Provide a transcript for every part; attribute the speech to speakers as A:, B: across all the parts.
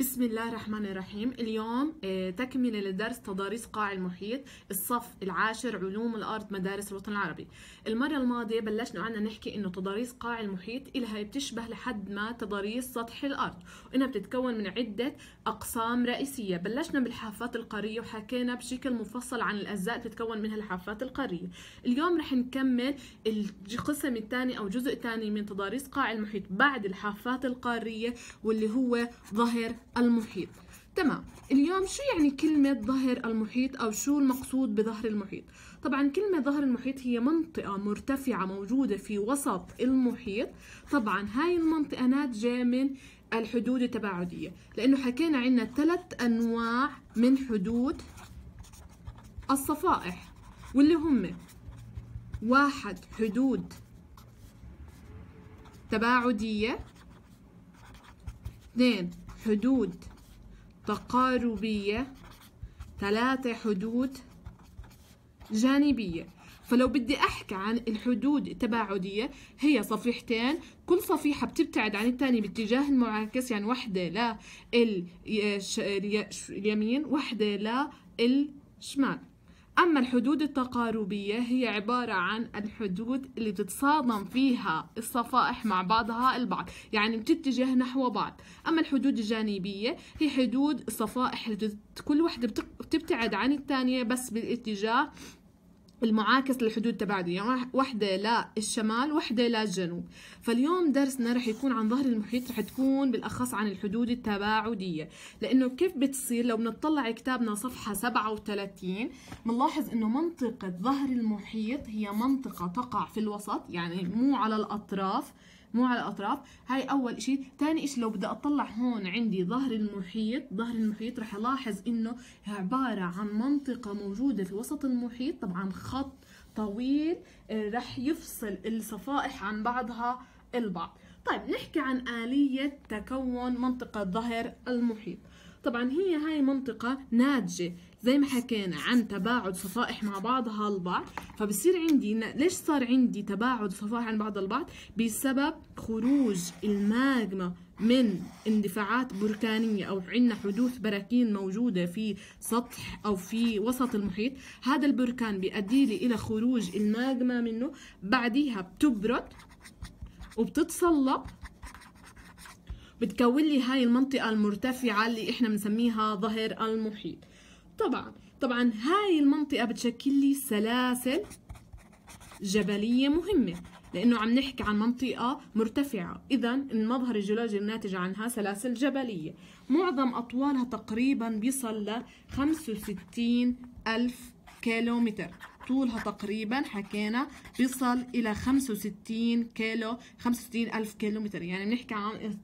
A: بسم الله الرحمن الرحيم. اليوم آه، تكملة لدرس تضاريس قاع المحيط الصف العاشر علوم الأرض مدارس الوطن العربي. المرة الماضية بلشنا وعنا نحكي إنه تضاريس قاع المحيط إلها بتشبه لحد ما تضاريس سطح الأرض وإنها بتتكون من عدة أقسام رئيسية. بلشنا بالحافات القارية وحكينا بشكل مفصل عن الأجزاء بتتكون منها الحافات القارية. اليوم رح نكمل القسم الثاني أو جزء ثاني من تضاريس قاع المحيط بعد الحافات القارية واللي هو ظهر المحيط. تمام. اليوم شو يعني كلمة ظهر المحيط أو شو المقصود بظهر المحيط؟ طبعا كلمة ظهر المحيط هي منطقة مرتفعة موجودة في وسط المحيط. طبعا هاي المنطقة ناتجة من الحدود التباعدية لأنه حكينا عنا ثلاث أنواع من حدود الصفائح واللي هم واحد حدود تباعدية اثنين حدود تقاربية ثلاثة حدود جانبية. فلو بدي أحكي عن الحدود التباعدية هي صفيحتين. كل صفيحة بتبتعد عن الثانية باتجاه المعاكس يعني واحدة لليمين واحدة للشمال أما الحدود التقاربية هي عبارة عن الحدود اللي بتتصادم فيها الصفائح مع بعضها البعض يعني بتتجه نحو بعض. أما الحدود الجانبية هي حدود الصفائح اللي كل واحدة بتبتعد عن الثانية بس بالاتجاه المعاكس للحدود التباعدية يعني واحدة للشمال واحدة للجنوب فاليوم درسنا رح يكون عن ظهر المحيط رح تكون بالأخص عن الحدود التباعدية. لأنه كيف بتصير؟ لو بنطلع كتابنا صفحة 37 بنلاحظ أنه منطقة ظهر المحيط هي منطقة تقع في الوسط يعني مو على الأطراف. مو على الأطراف. هاي أول شيء ثاني شيء لو بدي أطلع هون عندي ظهر المحيط ظهر المحيط رح ألاحظ إنه عبارة عن منطقة موجودة في وسط المحيط. طبعا خط طويل آه، رح يفصل الصفائح عن بعضها البعض. طيب نحكي عن آلية تكون منطقة ظهر المحيط. طبعا هي هاي منطقة ناتجة زي ما حكينا عن تباعد صفائح مع بعضها البعض. فبصير عندي ليش صار عندي تباعد صفائح عن بعض البعض؟ بسبب خروج الماجما من اندفاعات بركانية أو عندنا حدوث براكين موجودة في سطح أو في وسط المحيط. هذا البركان بيؤدي لي إلى خروج الماجما منه. بعديها بتبرد وبتتصلب بتكون لي هاي المنطقة المرتفعة اللي إحنا بنسميها ظهر المحيط. طبعا طبعا هاي المنطقة بتشكل لي سلاسل جبلية مهمة لأنه عم نحكي عن منطقة مرتفعة. إذا المظهر الجيولوجي الناتج عنها سلاسل جبلية. معظم أطوالها تقريبا بيصل ل 65 ألف كيلومتر. طولها تقريبا حكينا بيصل إلى 65 كيلو 65 ألف كيلومتر. يعني بنحكي عن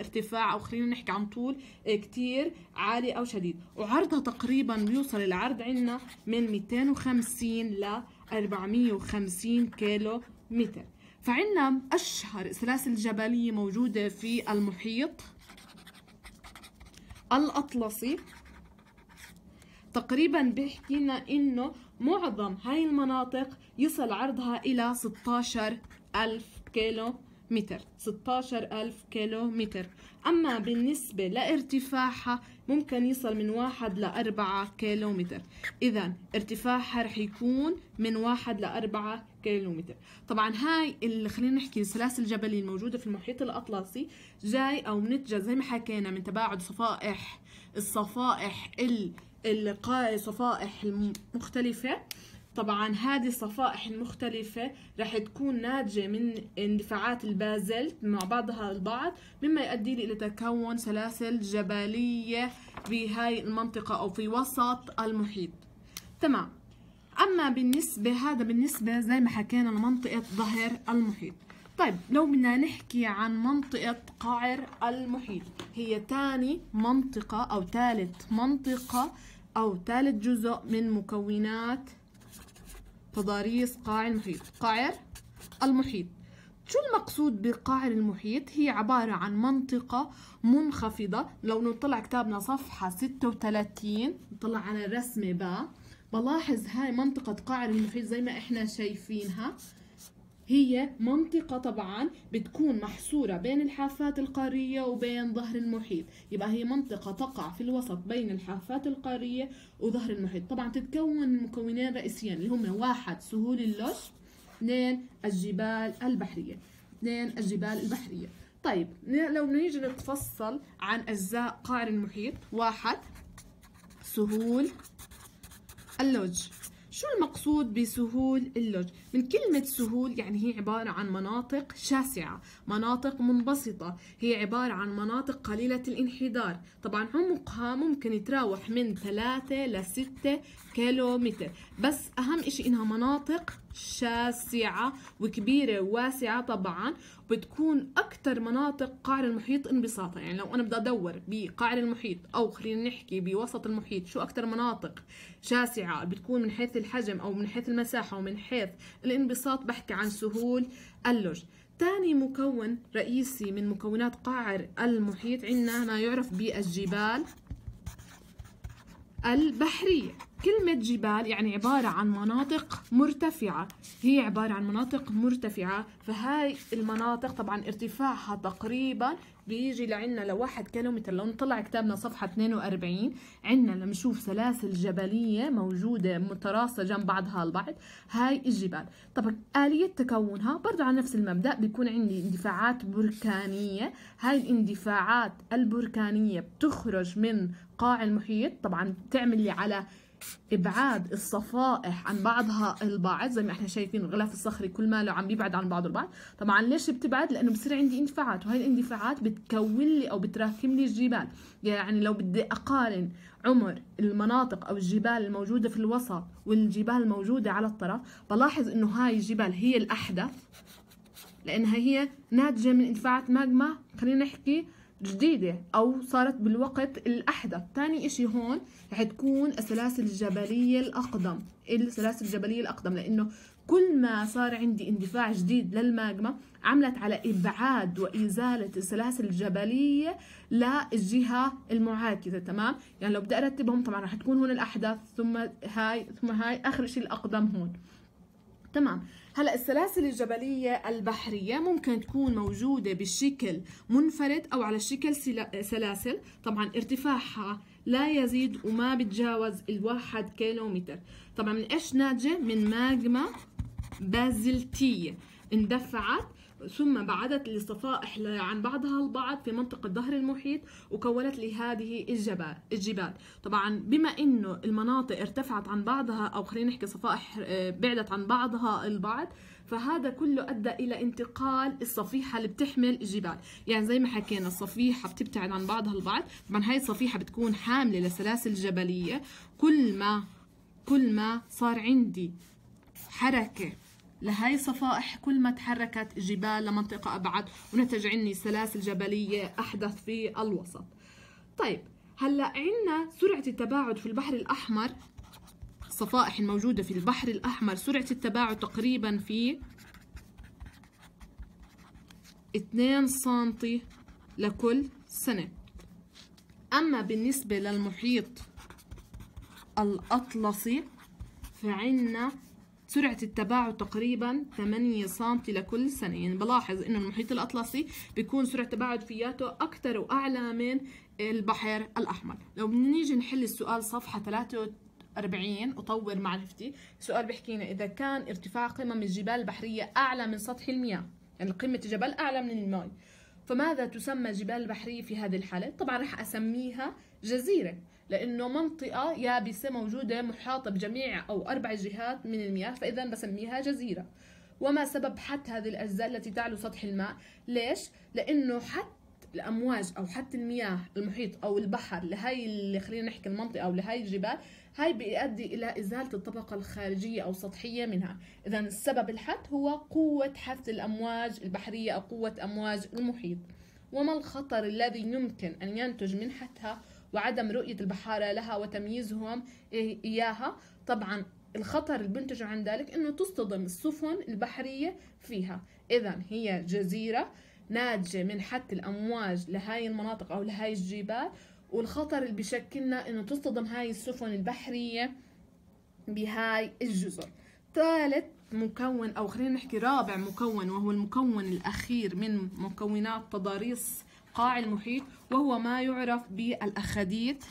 A: ارتفاع أو خلينا نحكي عن طول كتير عالي أو شديد. وعرضها تقريبا بيوصل العرض عندنا من 250 ل 450 كيلو متر فعندنا أشهر سلاسل جبلية موجودة في المحيط. الأطلسي. تقريبا بيحكي لنا إنه معظم هاي المناطق يصل عرضها إلى 16 ألف كيلو متر. 16 ألف كيلو متر. أما بالنسبة لارتفاعها ممكن يصل من واحد لأربعة كيلو متر. إذا ارتفاعها رح يكون من واحد لأربعة كيلو متر. طبعا هاي اللي خلينا نحكي السلاسل الجبلية الموجودة في المحيط الأطلسي جاي أو منتجة زي ما حكينا من تباعد صفائح الصفائح الصفائح المختلفة. طبعا هذه الصفائح المختلفة رح تكون ناتجة من اندفاعات البازلت مع بعضها البعض مما يؤدي إلى تكون سلاسل جبلية في هاي المنطقة أو في وسط المحيط. تمام. أما بالنسبة هذا بالنسبة زي ما حكينا لمنطقة ظهر المحيط. طيب لو بدنا نحكي عن منطقة قعر المحيط هي تاني منطقة أو ثالث منطقة أو ثالث جزء من مكونات تضاريس قاع المحيط قعر المحيط. شو المقصود بقعر المحيط؟ هي عبارة عن منطقة منخفضة. لو نطلع كتابنا صفحة 36 نطلع على الرسمة با بلاحظ هاي منطقة قعر المحيط زي ما إحنا شايفينها. هي منطقة طبعا بتكون محصورة بين الحافات القارية وبين ظهر المحيط. يبقى هي منطقة تقع في الوسط بين الحافات القارية وظهر المحيط. طبعا تتكون من مكونين رئيسيين اللي هم واحد سهول اللج اثنين الجبال البحرية. اثنين الجبال البحرية. طيب لو نيجي نتفصل عن أجزاء قعر المحيط واحد سهول اللوج شو المقصود بسهول اللوج؟ من كلمة سهول يعني هي عبارة عن مناطق شاسعة مناطق منبسطة. هي عبارة عن مناطق قليلة الانحدار. طبعا عمقها ممكن يتراوح من 3 ل 6 كيلو متر بس أهم إشي إنها مناطق شاسعة وكبيرة وواسعة طبعا بتكون أكثر مناطق قعر المحيط انبساطا. يعني لو أنا بدي أدور بقعر المحيط أو خلينا نحكي بوسط المحيط شو أكثر مناطق شاسعة بتكون من حيث الحجم أو من حيث المساحة ومن حيث الانبساط بحكي عن سهول اللج ثاني مكون رئيسي من مكونات قعر المحيط عندنا ما يعرف بالجبال البحرية. كلمة جبال يعني عبارة عن مناطق مرتفعة. هي عبارة عن مناطق مرتفعة. فهاي المناطق طبعا ارتفاعها تقريبا بيجي لعنا لواحد كيلومتر. لو نطلع كتابنا صفحة 42 عنا لما نشوف سلاسل جبلية موجودة متراصة جنب بعضها البعض. هاي الجبال. طبعا آلية تكونها برضو على نفس المبدأ بيكون عندي اندفاعات بركانية. هاي الاندفاعات البركانية بتخرج من قاع المحيط. طبعا تعمل لي على إبعاد الصفائح عن بعضها البعض زي ما إحنا شايفين الغلاف الصخري كل ما له عم بيبعد عن بعضه البعض. طبعا ليش بتبعد؟ لأنه بصير عندي اندفاعات وهي الاندفاعات بتكون لي أو بتراكم لي الجبال. يعني لو بدي أقارن عمر المناطق أو الجبال الموجودة في الوسط والجبال الموجودة على الطرف بلاحظ إنه هاي الجبال هي الأحدث لأنها هي ناتجة من اندفاعات ماجما. خلينا نحكي جديدة أو صارت بالوقت الأحدث. ثاني إشي هون رح تكون السلاسل الجبلية الأقدم. السلاسل الجبلية الأقدم؟ لأنه كل ما صار عندي اندفاع جديد للماجما عملت على إبعاد وإزالة السلاسل الجبلية للجهة المعاكسة. تمام؟ يعني لو بدي أرتبهم طبعا رح تكون هون الأحدث ثم هاي ثم هاي آخر شيء الأقدم هون. تمام. هلا السلاسل الجبلية البحرية ممكن تكون موجودة بشكل منفرد أو على شكل سلاسل. طبعا ارتفاعها لا يزيد وما بتجاوز الواحد كيلو متر طبعا من إيش ناتجة؟ من ماجما بازلتيه اندفعت ثم بعدت الصفائح عن بعضها البعض في منطقة ظهر المحيط وكونت لي هذه الجبال الجبال. طبعا بما إنه المناطق ارتفعت عن بعضها أو خلينا نحكي صفائح آه، بعدت عن بعضها البعض فهذا كله أدى إلى انتقال الصفيحة اللي بتحمل الجبال. يعني زي ما حكينا الصفيحة بتبتعد عن بعضها البعض. طبعا هاي الصفيحة بتكون حاملة لسلاسل جبلية. كل ما كل ما صار عندي حركة لهاي الصفائح كل ما تحركت الجبال لمنطقة أبعد ونتج عني سلاسل جبلية أحدث في الوسط. طيب هلأ عندنا سرعة التباعد في البحر الأحمر. الصفائح الموجودة في البحر الأحمر سرعة التباعد تقريبا في 2 سنتي لكل سنة. أما بالنسبة للمحيط الأطلسي فعنا سرعة التباعد تقريبا 8 سم لكل سنة. يعني بلاحظ إنه المحيط الأطلسي بيكون سرعة تباعد فياته أكثر وأعلى من البحر الأحمر. لو بنيجي نحل السؤال صفحة 43 أطور معرفتي. السؤال بيحكينا إذا كان ارتفاع قمم الجبال البحرية أعلى من سطح المياه يعني قمة الجبل أعلى من الماء فماذا تسمى الجبال البحرية في هذه الحالة؟ طبعا رح أسميها جزيرة. لأنه منطقة يابسة موجودة محاطة بجميع أو أربع جهات من المياه فإذا بسميها جزيرة. وما سبب حت هذه الأجزاء التي تعلو سطح الماء؟ ليش؟ لأنه حت الأمواج أو حتى المياه المحيط أو البحر لهي اللي خلينا نحكي المنطقة أو لهي الجبال هاي بيؤدي إلى إزالة الطبقة الخارجية أو السطحيه منها. اذا السبب الحت هو قوة حث الأمواج البحرية أو قوة أمواج المحيط. وما الخطر الذي يمكن أن ينتج من حتها وعدم رؤية البحارة لها وتمييزهم إياها. طبعا الخطر اللي بينتج عن ذلك إنه تصطدم السفن البحرية فيها. اذا هي جزيرة ناتجة من حت الأمواج لهاي المناطق أو لهاي الجبال والخطر اللي بشكلنا إنه تصطدم هاي السفن البحرية بهاي الجزر. ثالث مكون أو خلينا نحكي رابع مكون وهو المكون الأخير من مكونات تضاريس قاع المحيط وهو ما يعرف بالأخاديد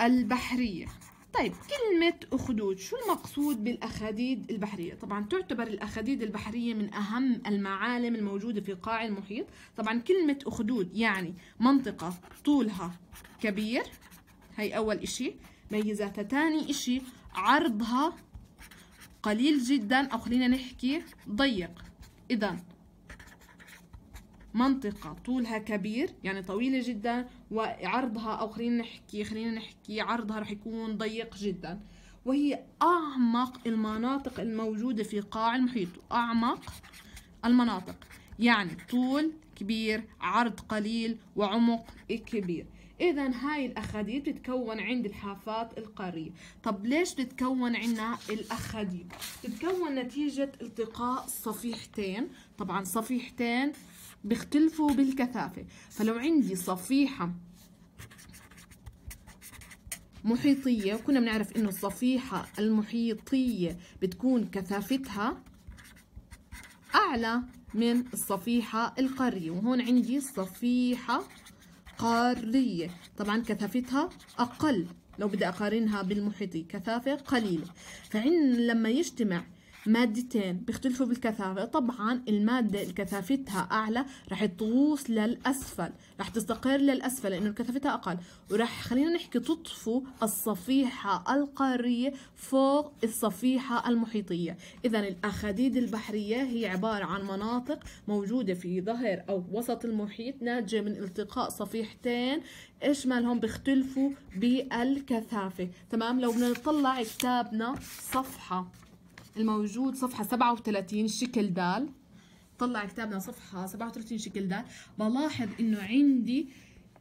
A: البحرية. طيب كلمة أخدود شو المقصود بالأخاديد البحرية؟ طبعا تعتبر الأخاديد البحرية من أهم المعالم الموجودة في قاع المحيط. طبعا كلمة أخدود يعني منطقة طولها كبير هي أول إشي. ميزاتها تاني إشي عرضها قليل جدا أو خلينا نحكي ضيق. إذا منطقة طولها كبير يعني طويلة جدا وعرضها أو خلينا نحكي خلينا نحكي عرضها رح يكون ضيق جدا. وهي أعمق المناطق الموجودة في قاع المحيط. أعمق المناطق. يعني طول كبير عرض قليل وعمق كبير. اذا هاي الأخاديد بتتكون عند الحافات القاريه طب ليش بتتكون عندنا الأخاديد؟ بتتكون نتيجة التقاء صفيحتين. طبعا صفيحتين بيختلفوا بالكثافة. فلو عندي صفيحة محيطية وكنا بنعرف إنه الصفيحة المحيطية بتكون كثافتها أعلى من الصفيحة القارية. وهون عندي صفيحة قارية. طبعا كثافتها أقل. لو بدي أقارنها بالمحيطي كثافة قليلة. فعند لما يجتمع مادتين بيختلفوا بالكثافة. طبعا المادة اللي كثافتها أعلى رح تغوص للأسفل رح تستقر للأسفل لأنه كثافتها أقل. ورح خلينا نحكي تطفو الصفيحة القارية فوق الصفيحة المحيطية. إذا الأخاديد البحرية هي عبارة عن مناطق موجودة في ظهر أو وسط المحيط ناتجة من التقاء صفيحتين. إيش مالهم؟ بيختلفوا بالكثافة. تمام؟ لو بدنا نطلع كتابنا صفحة. الموجود صفحة 37 شكل دال طلع كتابنا صفحة 37 شكل دال بلاحظ إنه عندي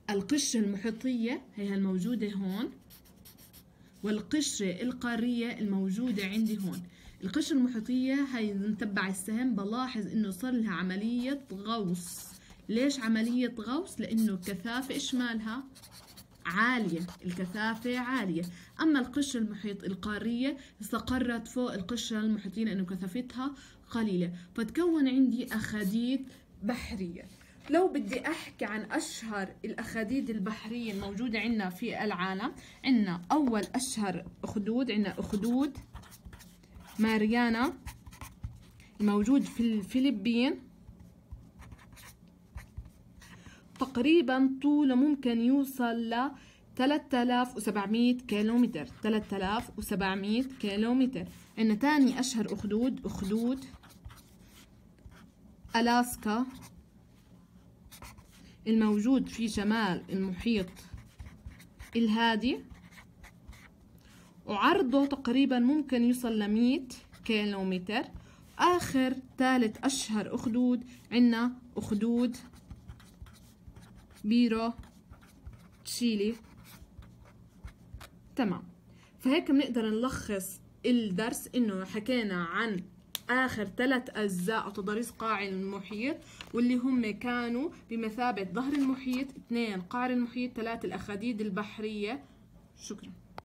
A: القشرة المحيطية هي الموجودة هون والقشرة القارية الموجودة عندي هون القشرة المحيطية هي نتبع السهم بلاحظ إنه صار لها عملية غوص ليش عملية غوص؟ لأنه كثافة إيش مالها؟ عالية الكثافة عالية. أما القشرة المحيط القارية استقرت فوق القشرة المحيطية لأنه كثافتها قليلة. فتكون عندي أخاديد بحرية. لو بدي أحكي عن أشهر الأخاديد البحرية الموجودة عندنا في العالم عندنا أول أشهر أخدود عندنا أخدود ماريانا الموجود في الفلبين. تقريبا طوله ممكن يوصل ل 3700 كيلومتر. 3700 كيلومتر. عندنا تاني أشهر أخدود أخدود ألاسكا الموجود في شمال المحيط الهادي. وعرضه تقريبا ممكن يوصل ل 100 كيلومتر. آخر ثالث أشهر أخدود عندنا أخدود بيرو تشيلي. تمام. فهيك بنقدر نلخص الدرس إنه حكينا عن آخر ثلاث أجزاء أو تضاريس قاع المحيط واللي هم كانوا بمثابة ظهر المحيط اثنين قعر المحيط ثلاث الأخاديد البحرية. شكرا.